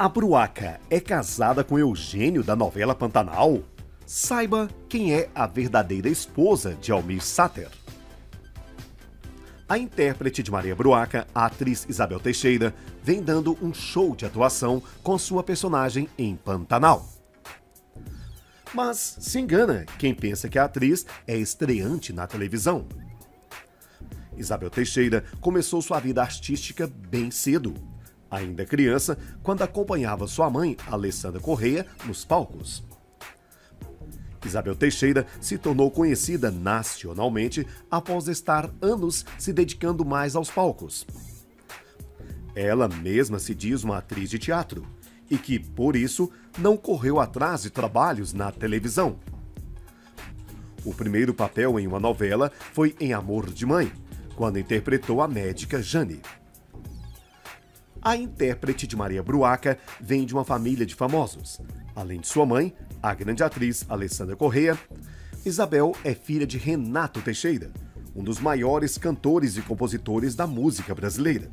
A Bruaca é casada com Eugênio da novela Pantanal? Saiba quem é a verdadeira esposa de Almir Sater. A intérprete de Maria Bruaca, a atriz Isabel Teixeira, vem dando um show de atuação com sua personagem em Pantanal. Mas se engana quem pensa que a atriz é estreante na televisão. Isabel Teixeira começou sua vida artística bem cedo ainda criança, quando acompanhava sua mãe, Alessandra Correia, nos palcos. Isabel Teixeira se tornou conhecida nacionalmente após estar anos se dedicando mais aos palcos. Ela mesma se diz uma atriz de teatro e que, por isso, não correu atrás de trabalhos na televisão. O primeiro papel em uma novela foi em Amor de Mãe, quando interpretou a médica Jane. A intérprete de Maria Bruaca vem de uma família de famosos. Além de sua mãe, a grande atriz Alessandra Correia, Isabel é filha de Renato Teixeira, um dos maiores cantores e compositores da música brasileira.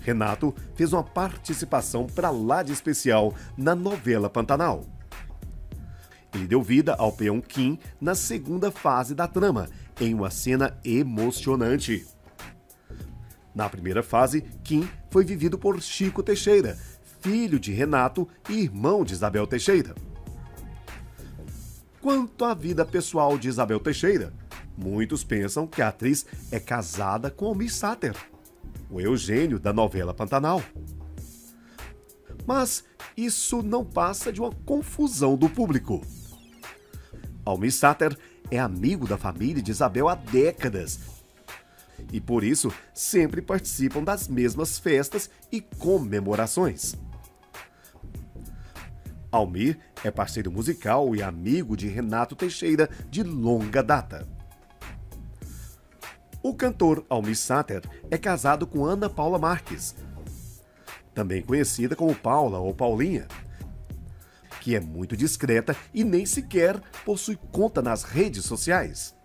Renato fez uma participação para lá de especial na novela Pantanal. Ele deu vida ao peão Kim na segunda fase da trama, em uma cena emocionante. Na primeira fase, Kim foi vivido por Chico Teixeira, filho de Renato e irmão de Isabel Teixeira. Quanto à vida pessoal de Isabel Teixeira, muitos pensam que a atriz é casada com Almir Sater, o Eugênio da novela Pantanal. Mas isso não passa de uma confusão do público. Almir Sater é amigo da família de Isabel há décadas e por isso sempre participam das mesmas festas e comemorações. Almir é parceiro musical e amigo de Renato Teixeira de longa data. O cantor Almir Sater é casado com Ana Paula Marques, também conhecida como Paula ou Paulinha, que é muito discreta e nem sequer possui conta nas redes sociais.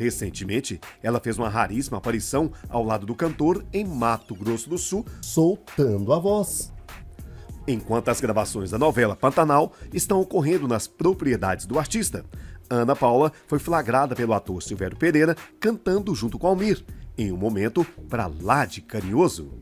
Recentemente, ela fez uma raríssima aparição ao lado do cantor em Mato Grosso do Sul, soltando a voz. Enquanto as gravações da novela Pantanal estão ocorrendo nas propriedades do artista, Ana Paula foi flagrada pelo ator Silvério Pereira cantando junto com Almir, em um momento para lá de carinhoso.